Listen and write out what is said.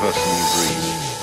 personally agree.